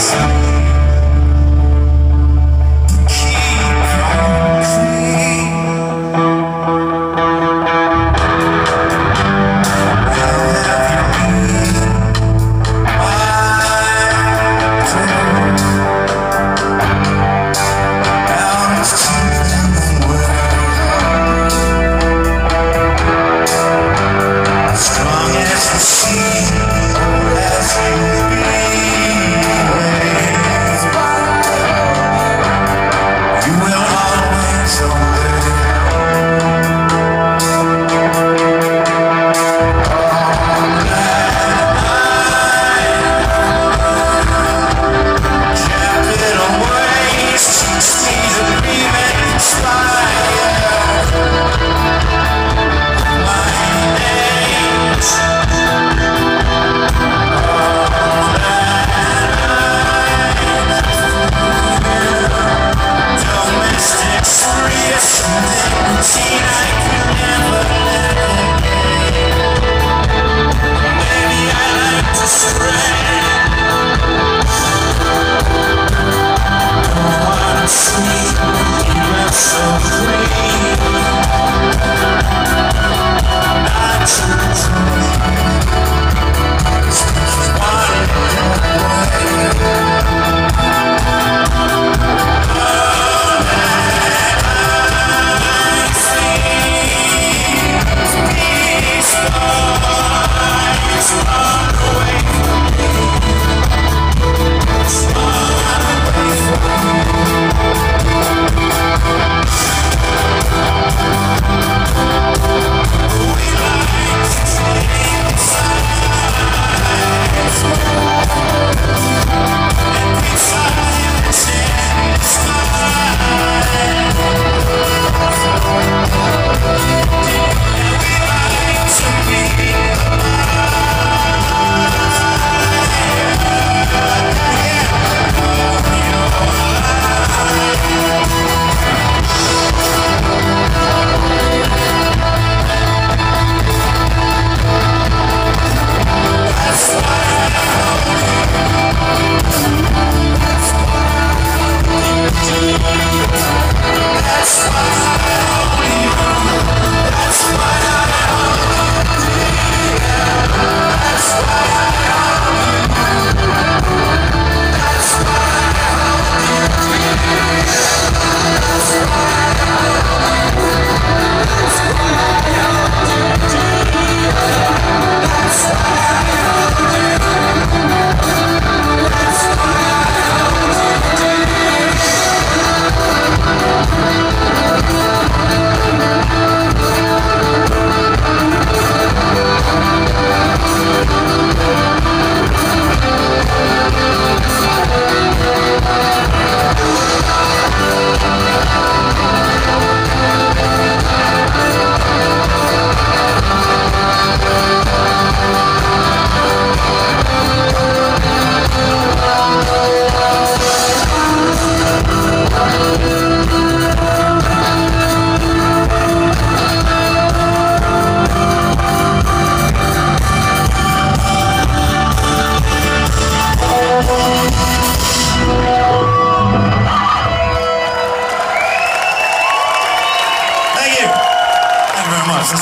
Peace.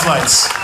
Schweiz.